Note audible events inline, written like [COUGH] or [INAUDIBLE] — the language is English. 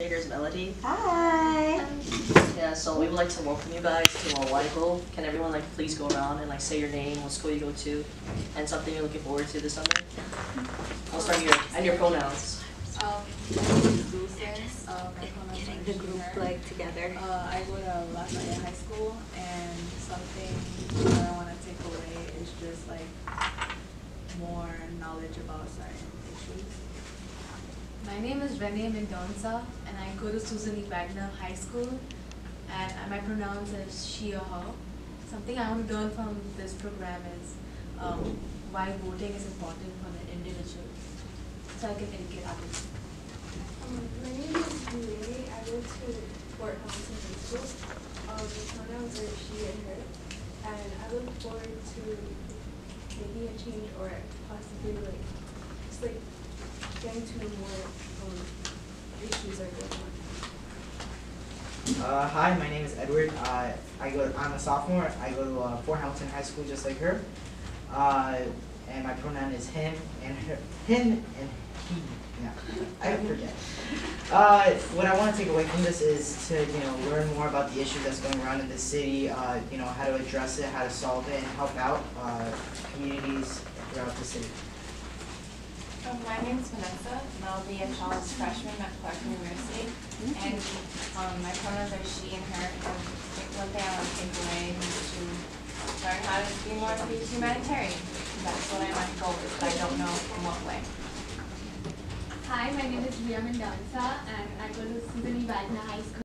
Here's Melody. Hi. Yeah, so we would like to welcome you guys to our Weigel. Can everyone like please go around and like say your name, what school you go to, and something you're looking forward to this summer? I'll start here. And your pronouns. Um, my name is Dulce. Uh, Getting the group like together. Uh, I go to Lafayette High School, and something that I want to take away is just like more knowledge about certain issues. My name is Renee Mendonça and I go to Susan E. Wagner High School and my pronouns is she or her. Something I want to learn from this program is um, why voting is important for the individual so I can educate others. Um, my name is Yuri. I go to Fort Hamilton High School. Um, the pronouns are she and her. And I look forward to making a change or possibly like just like getting to um, issues are going on. Uh, hi, my name is Edward. Uh, I go. I'm a sophomore. I go to uh, Fort Hamilton High School, just like her. Uh, and my pronoun is him and her. Him and he. Yeah, I [LAUGHS] forget. Uh, what I want to take away from this is to you know learn more about the issues that's going around in the city. Uh, you know how to address it, how to solve it, and help out uh, communities throughout the city. Um, my name is Vanessa, and I'll be a college freshman at Clark University. And um, my pronouns are she and her. And one thing I want to take away is to learn how to be more humanitarian. That's what I my goal is, but I don't know in what way. Hi, my name is Ria Mendonça and I go to Susan. Wagner High School.